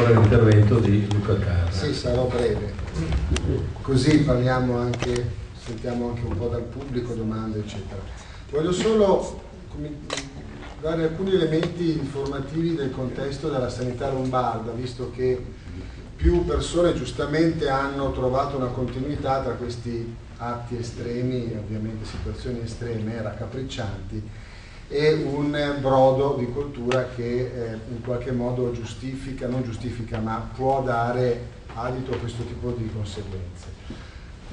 ora l'intervento di Luca Carra. Sì, sarò breve. Così parliamo anche, sentiamo anche un po' dal pubblico, domande, eccetera. Voglio solo dare alcuni elementi informativi del contesto della sanità lombarda, visto che più persone giustamente hanno trovato una continuità tra questi atti estremi, ovviamente situazioni estreme, raccapriccianti, e un brodo di cultura che eh, in qualche modo giustifica, non giustifica, ma può dare adito a questo tipo di conseguenze.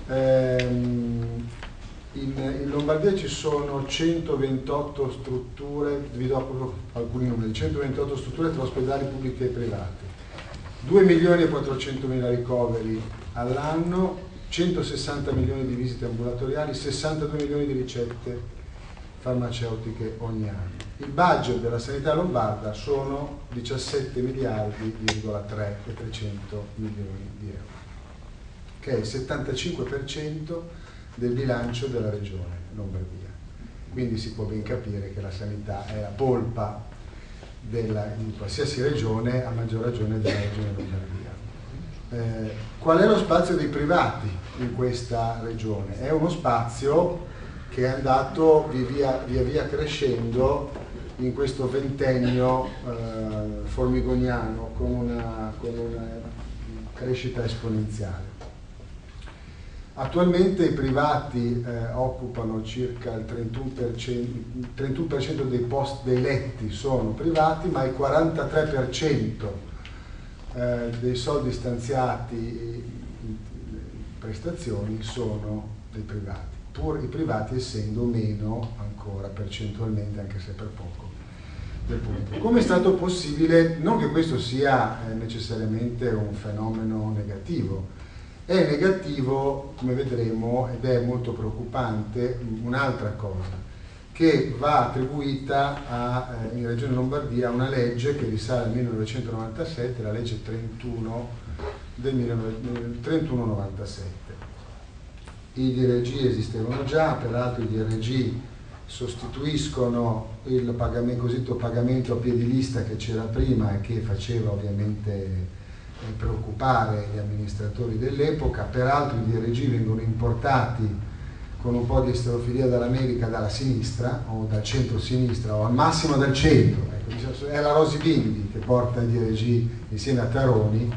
Ehm, in, in, Lombardia ci sono 128 strutture, vi do proprio alcuni numeri, 128 strutture tra ospedali pubblici e privati, 2 milioni e 400 mila ricoveri all'anno, 160 milioni di visite ambulatoriali, 62 milioni di ricette farmaceutiche ogni anno. Il budget della sanità lombarda sono 17 miliardi, 3 e 300 milioni di euro, che è il 75% del bilancio della regione Lombardia. Quindi si può ben capire che la sanità è la polpa della, di qualsiasi regione, a maggior ragione della regione Lombardia. Eh, qual è lo spazio dei privati in questa regione? È uno spazio che è andato via via, via crescendo in questo ventennio eh, formigoniano con una, con una crescita esponenziale. Attualmente i privati eh, occupano circa il 31%, il 31 dei, post, dei letti sono privati, ma il 43% eh, dei soldi stanziati in prestazioni sono dei privati pur i privati essendo meno ancora percentualmente, anche se per poco, del pubblico. Come è stato possibile, non che questo sia eh, necessariamente un fenomeno negativo, è negativo, come vedremo, ed è molto preoccupante, un'altra cosa, che va attribuita a, eh, in Regione Lombardia a una legge che risale al 1997, la legge 31 del 3197 i DRG esistevano già, peraltro i DRG sostituiscono il pagamento, cosiddetto pagamento a piedi lista che c'era prima e che faceva ovviamente eh, preoccupare gli amministratori dell'epoca, peraltro i DRG vengono importati con un po' di esterofilia dall'America dalla sinistra o dal centro-sinistra o al massimo dal centro, ecco, diciamo, è la Rosi Bindi che porta i DRG insieme a Taroni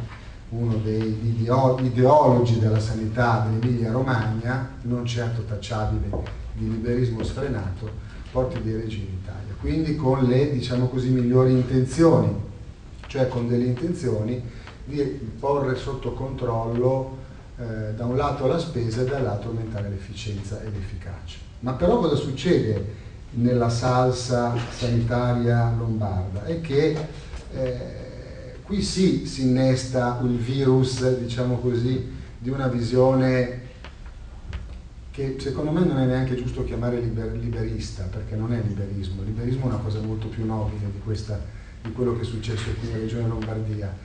uno dei ideologi della sanità dell'Emilia Romagna, non certo tacciabile di liberismo sfrenato, porti dei regimi in Italia. Quindi con le, diciamo così, migliori intenzioni, cioè con delle intenzioni di porre sotto controllo eh, da un lato la spesa e dall'altro aumentare l'efficienza e l'efficacia. Ma però cosa succede nella salsa sanitaria lombarda? È che eh, Qui sì si innesta il virus, diciamo così, di una visione che secondo me non è neanche giusto chiamare liber, liberista, perché non è liberismo, liberismo è una cosa molto più nobile di, questa, di quello che è successo qui in Regione Lombardia.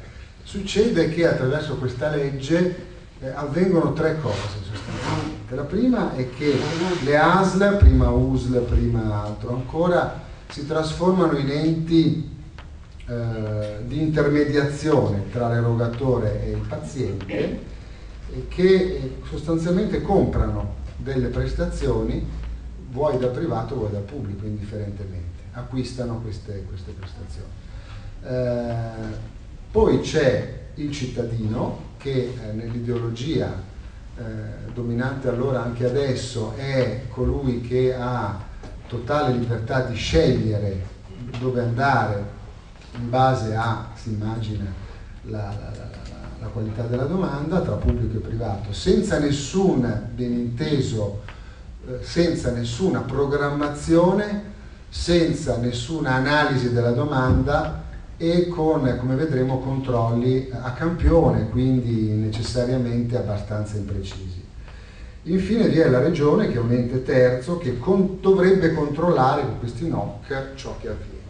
Succede che attraverso questa legge eh, avvengono tre cose sostanzialmente. La prima è che le ASL, prima USL, prima altro ancora, si trasformano in enti eh, di intermediazione tra l'erogatore e il paziente che eh, sostanzialmente comprano delle prestazioni vuoi dal privato vuoi dal pubblico indifferentemente, acquistano queste, queste prestazioni. Eh, poi c'è il cittadino che eh, nell'ideologia eh, dominante allora anche adesso è colui che ha totale libertà di scegliere dove andare, in base a, si immagina, la, la, la, la, qualità della domanda tra pubblico e privato, senza nessun beninteso, eh, senza nessuna programmazione, senza nessuna analisi della domanda e con, come vedremo, controlli a campione, quindi necessariamente abbastanza imprecisi. Infine vi è la regione che è un ente terzo che con, dovrebbe controllare con questi NOC ciò che avviene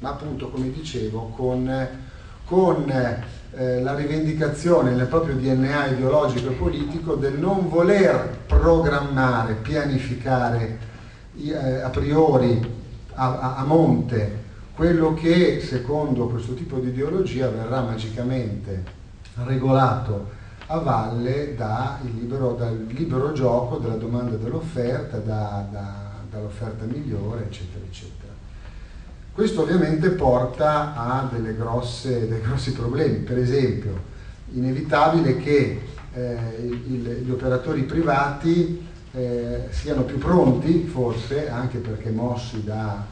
ma appunto come dicevo con, con eh, la rivendicazione nel proprio DNA ideologico e politico del non voler programmare, pianificare eh, a priori, a, a, a monte, quello che secondo questo tipo di ideologia verrà magicamente regolato a valle da libero, dal libero gioco della domanda e dell'offerta, da, da, dall'offerta migliore, eccetera, eccetera. Questo ovviamente porta a grosse, dei grossi problemi, per esempio inevitabile che eh, il, gli operatori privati eh, siano più pronti, forse anche perché mossi da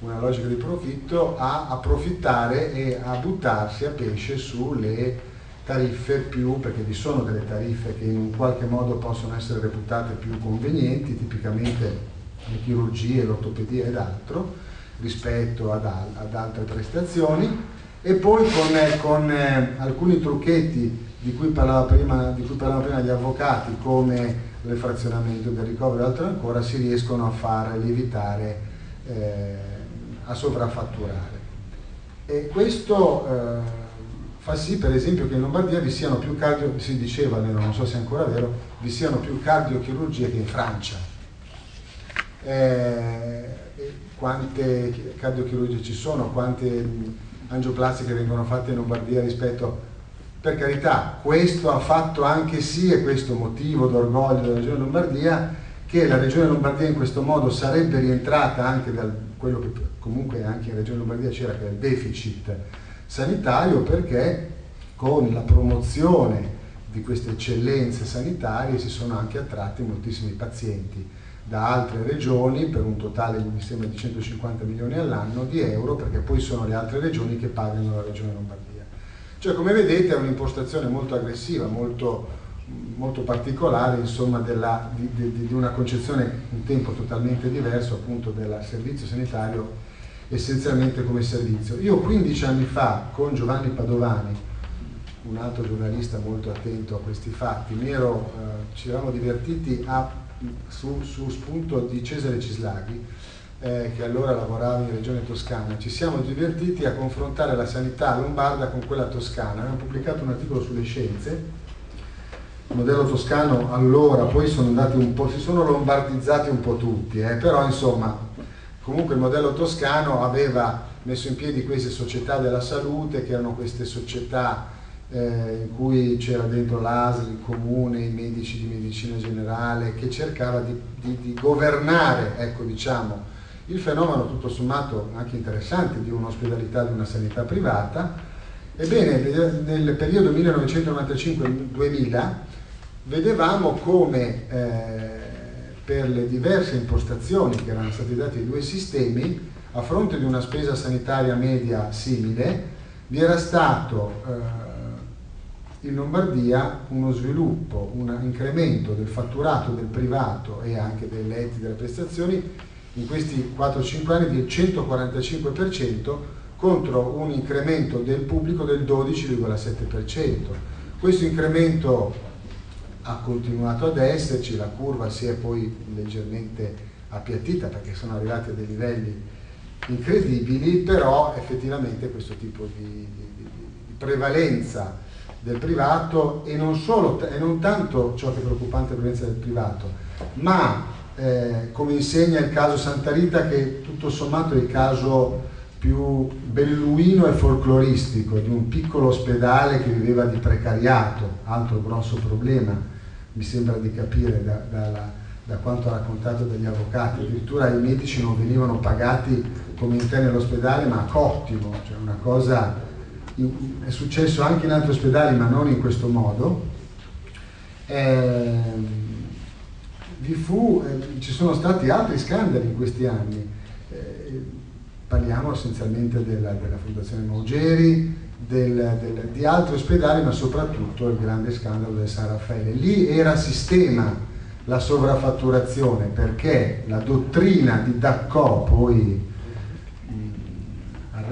una logica di profitto, a approfittare e a buttarsi a pesce sulle tariffe più, perché vi sono delle tariffe che in qualche modo possono essere reputate più convenienti, tipicamente le chirurgie, l'ortopedia ed altro, rispetto ad, ad altre prestazioni, e poi con, eh, con eh, alcuni trucchetti di cui, parlava prima, parlavano prima gli avvocati, come il frazionamento del ricovero e altro ancora, si riescono a far lievitare, eh, a sovraffatturare. E questo eh, fa sì per esempio che in Lombardia vi siano più cardio, si diceva, non so se è ancora vero, vi siano più cardiochirurgie che in Francia. Eh, quante cardiochirurgie ci sono, quante angioplastiche vengono fatte in Lombardia rispetto per carità, questo ha fatto anche sì, e questo motivo d'orgoglio della Regione Lombardia, che la Regione Lombardia in questo modo sarebbe rientrata anche da quello che comunque anche in Regione Lombardia c'era, che era il deficit sanitario perché con la promozione di queste eccellenze sanitarie si sono anche attratti moltissimi pazienti da altre regioni per un totale mi sembra di 150 milioni all'anno di euro perché poi sono le altre regioni che pagano la regione Lombardia. Cioè come vedete è un'impostazione molto aggressiva, molto, molto particolare insomma, della, di, di, di, una concezione un tempo totalmente diverso appunto del servizio sanitario essenzialmente come servizio. Io 15 anni fa con Giovanni Padovani, un altro giornalista molto attento a questi fatti, ero, eh, ci eravamo divertiti a, su, su, spunto di Cesare Cislaghi, eh, che allora lavorava in regione toscana, ci siamo divertiti a confrontare la sanità lombarda con quella toscana. Abbiamo pubblicato un articolo sulle scienze, il modello toscano allora, poi sono andati un po', si sono lombardizzati un po' tutti, eh, però insomma Comunque il modello toscano aveva messo in piedi queste società della salute, che erano queste società eh, in cui c'era dentro l'ASL, il comune, i medici di medicina generale, che cercava di, di, di governare, ecco, diciamo, il fenomeno tutto sommato anche interessante di un'ospedalità, di una sanità privata. Ebbene, nel periodo 1995-2000 vedevamo come eh, per le diverse impostazioni che erano state date ai due sistemi, a fronte di una spesa sanitaria media simile, vi era stato eh, in Lombardia uno sviluppo, un incremento del fatturato del privato e anche dei letti delle prestazioni in questi 4-5 anni del 145% contro un incremento del pubblico del 12,7%. Questo incremento ha continuato ad esserci, la curva si è poi leggermente appiattita perché sono arrivati a dei livelli incredibili, però effettivamente questo tipo di, di, di prevalenza del privato e non, solo, e non tanto ciò che è preoccupante è la prevalenza del privato, ma eh, come insegna il caso Santa Rita che tutto sommato è il caso più belluino e folcloristico di un piccolo ospedale che viveva di precariato, altro grosso problema mi sembra di capire da, da, da quanto raccontato dagli avvocati, addirittura i medici non venivano pagati come interni all'ospedale ma a cottimo, cioè una cosa è successo anche in altri ospedali ma non in questo modo. Eh, fu, eh, ci sono stati altri scandali in questi anni, eh, parliamo essenzialmente della, della Fondazione Maugeri, del, del, di altri ospedali, ma soprattutto il grande scandalo del San Raffaele. Lì era sistema la sovraffatturazione perché la dottrina di Daccò, poi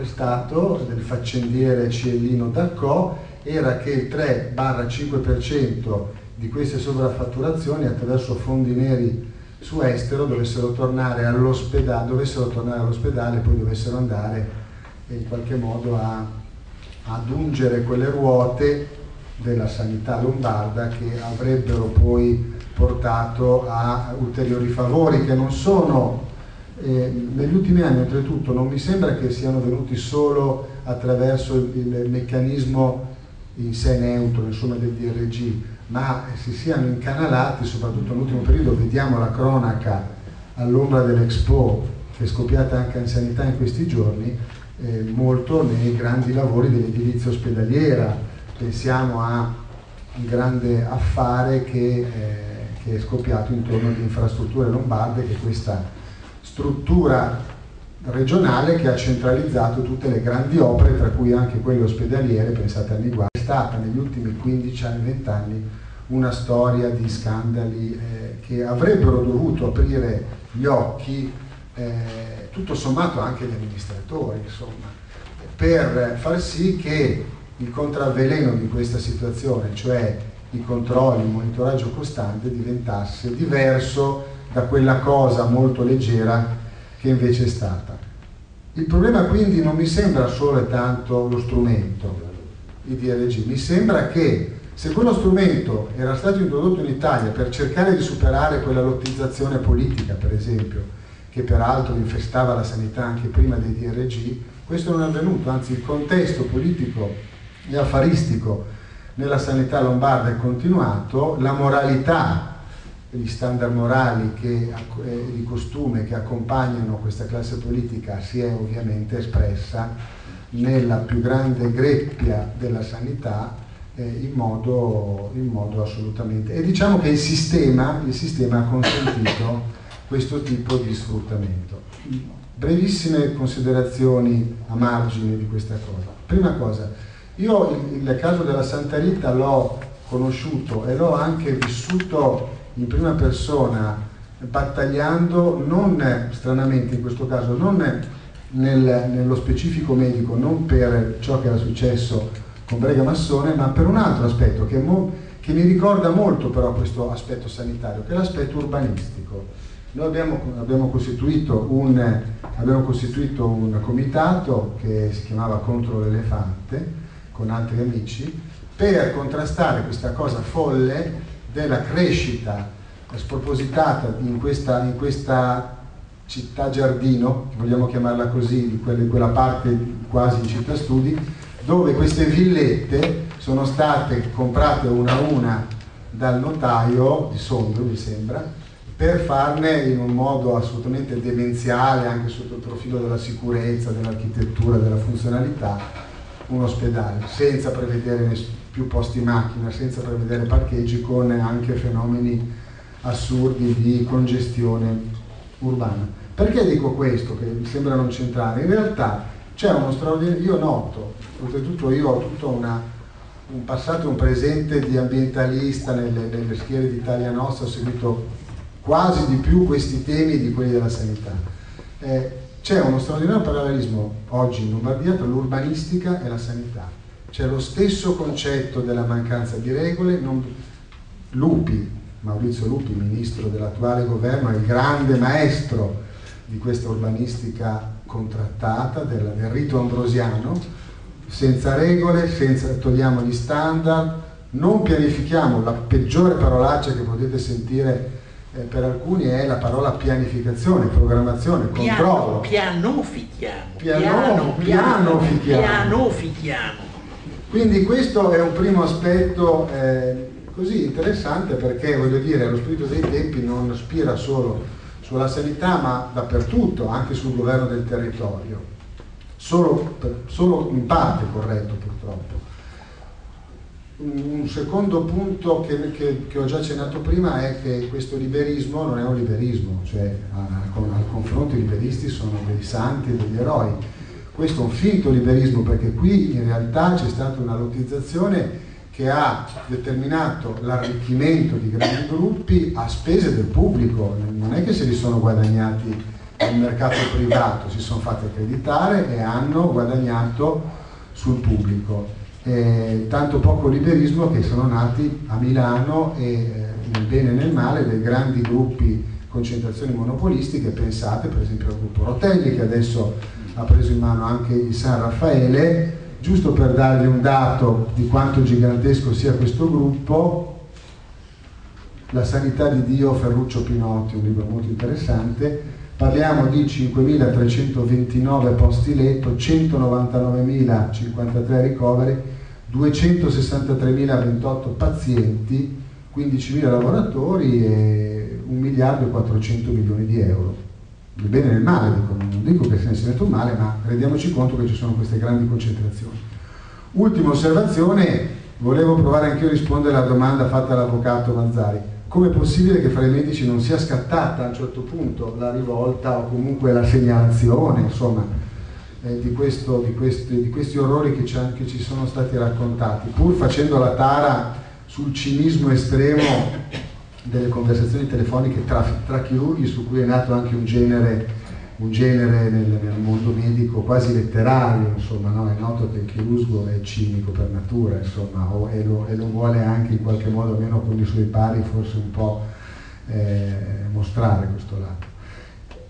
arrestato, del faccendiere Ciellino Daccò, era che il 3-5% di queste sovraffatturazioni attraverso fondi neri su estero dovessero tornare all'ospedale, dovessero all'ospedale e poi dovessero andare in qualche modo a ad ungere quelle ruote della sanità lombarda che avrebbero poi portato a ulteriori favori che non sono Eh, negli ultimi anni oltretutto non mi sembra che siano venuti solo attraverso il, il meccanismo in sé neutro insomma, del DRG, ma si siano incanalati, soprattutto nell'ultimo periodo, vediamo la cronaca all'ombra dell'Expo che è scoppiata anche in sanità in questi giorni, eh, molto nei grandi lavori dell'edilizia ospedaliera. Pensiamo a un grande affare che, eh, che è scoppiato intorno alle infrastrutture lombarde, che questa struttura regionale che ha centralizzato tutte le grandi opere, tra cui anche quelle ospedaliere, pensate a Niguarda, è stata negli ultimi 15 anni, 20 anni una storia di scandali eh, che avrebbero dovuto aprire gli occhi eh, tutto sommato anche gli amministratori, insomma, per far sì che il contravveleno di questa situazione, cioè i controlli, il monitoraggio costante, diventasse diverso da quella cosa molto leggera che invece è stata. Il problema quindi non mi sembra solo e tanto lo strumento, il DRG, mi sembra che se quello strumento era stato introdotto in Italia per cercare di superare quella lottizzazione politica, per esempio, che peraltro infestava la sanità anche prima dei DRG, questo non è avvenuto, anzi il contesto politico e affaristico nella sanità lombarda è continuato, la moralità, gli standard morali che, eh, di costume che accompagnano questa classe politica si è ovviamente espressa nella più grande greppia della sanità eh, in, modo, in, modo, assolutamente... E diciamo che il sistema, il sistema ha consentito questo tipo di sfruttamento. Brevissime considerazioni a margine di questa cosa. Prima cosa, io il, il caso della Santa Rita l'ho conosciuto e l'ho anche vissuto in prima persona battagliando non stranamente in questo caso non nel, nello specifico medico non per ciò che era successo con Brega Massone ma per un altro aspetto che, mo, che mi ricorda molto però questo aspetto sanitario che è l'aspetto urbanistico. Noi abbiamo, abbiamo, costituito un, abbiamo, costituito un, comitato che si chiamava Contro l'elefante con altri amici per contrastare questa cosa folle della crescita spropositata in questa, in questa città giardino, vogliamo chiamarla così, di quella parte quasi in città studi, dove queste villette sono state comprate una a una dal notaio di Sondrio, mi sembra, per farne in un modo assolutamente demenziale anche sotto il profilo della sicurezza, dell'architettura, della funzionalità, un ospedale, senza prevedere più posti macchina, senza prevedere parcheggi, con anche fenomeni assurdi di congestione urbana. Perché dico questo, che mi sembra non centrare? In realtà c'è uno straordinario, io noto, oltretutto io ho tutto una, un passato e un presente di ambientalista nelle, nelle schiere d'Italia Nostra, ho seguito quasi di più questi temi di quelli della sanità. Eh, c'è uno straordinario parallelismo oggi in Lombardia tra l'urbanistica e la sanità. C'è lo stesso concetto della mancanza di regole. Non... Lupi, Maurizio Lupi, ministro dell'attuale governo, è il grande maestro di questa urbanistica contrattata, del, del rito ambrosiano, senza regole, senza, togliamo gli standard, non pianifichiamo, la peggiore parolaccia che potete sentire eh, per alcuni è la parola pianificazione, programmazione, controllo. Pianifichiamo. Piano, pianifichiamo. Pianifichiamo. Quindi questo è un primo aspetto eh, così interessante perché voglio dire lo spirito dei tempi non spira solo sulla sanità ma dappertutto, anche sul governo del territorio. Solo, solo in parte corretto purtroppo. Un secondo punto che, che, che, ho già accennato prima è che questo liberismo non è un liberismo, cioè al confronto i liberisti sono dei santi e degli eroi. Questo è un finto liberismo perché qui in realtà c'è stata una lottizzazione che ha determinato l'arricchimento di grandi gruppi a spese del pubblico, non è che se li sono guadagnati nel mercato privato, si sono fatti accreditare e hanno guadagnato sul pubblico. Eh, tanto poco liberismo che sono nati a Milano e eh, nel bene e nel male dei grandi gruppi concentrazioni monopolistiche, pensate per esempio al gruppo Rotelli che adesso ha preso in mano anche il San Raffaele, giusto per darvi un dato di quanto gigantesco sia questo gruppo, La sanità di Dio Ferruccio Pinotti, un libro molto interessante, parliamo di 5.329 posti letto, 199.053 ricoveri, 263.028 pazienti, 15.000 lavoratori e 1 miliardo e 400 milioni di euro. Nel bene e nel male, dico, non dico che se ne sia detto male, ma rendiamoci conto che ci sono queste grandi concentrazioni. Ultima osservazione, volevo provare anche io a rispondere alla domanda fatta dall'avvocato Mazzari. Come è possibile che fra i medici non sia scattata a un certo punto la rivolta o comunque la segnalazione, insomma, eh, di, questo, di, questi, di, questi, orrori che ci, che ci sono stati raccontati, pur facendo la tara sul cinismo estremo delle conversazioni telefoniche tra, tra, chirurghi su cui è nato anche un genere, un genere nel, nel, mondo medico quasi letterario, insomma, no? è noto che il chirurgo è cinico per natura, insomma, o, e, lo, e, lo, vuole anche in qualche modo, almeno con i suoi pari, forse un po' eh, mostrare questo lato.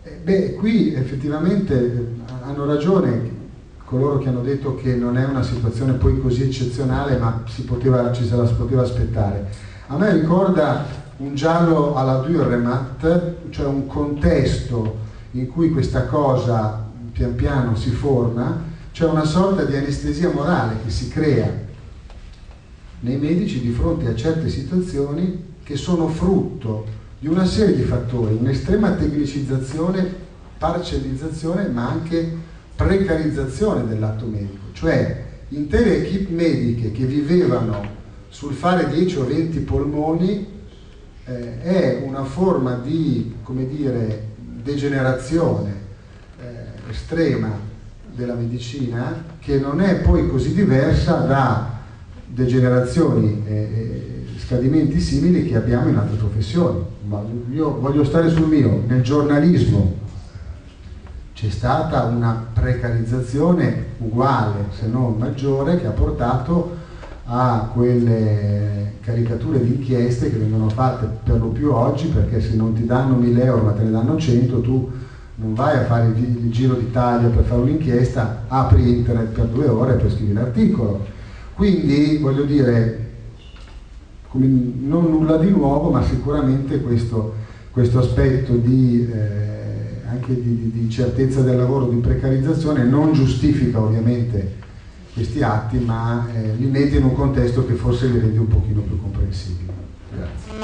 Eh, beh, qui effettivamente eh, hanno ragione coloro che hanno detto che non è una situazione poi così eccezionale, ma si poteva, ci se la si poteva aspettare. A me ricorda un giallo alla Dürremat, cioè un contesto in cui questa cosa pian piano si forma, c'è una sorta di anestesia morale che si crea nei medici di fronte a certe situazioni che sono frutto di una serie di fattori, un'estrema tecnicizzazione, parcellizzazione, ma anche precarizzazione dell'atto medico, cioè intere equip mediche che vivevano sul fare 10 o 20 polmoni eh, è una forma di, dire, degenerazione eh, estrema della medicina che non è poi così diversa da degenerazioni e scadimenti simili che abbiamo in altre professioni. Ma io voglio stare sul mio, nel giornalismo c'è stata una precarizzazione uguale, se non maggiore, che ha portato a quelle caricature di inchieste che vengono fatte per lo più oggi, perché se non ti danno 1000 euro ma te ne danno 100, tu non vai a fare il giro d'Italia per fare un'inchiesta, apri internet per due ore per scrivere l'articolo. Quindi voglio dire, non nulla di nuovo, ma sicuramente questo, questo aspetto di... Eh, anche di, di, certezza del lavoro, di precarizzazione, non giustifica ovviamente questi atti, ma eh, li mette in un contesto che forse li rende un pochino più comprensibili. Grazie.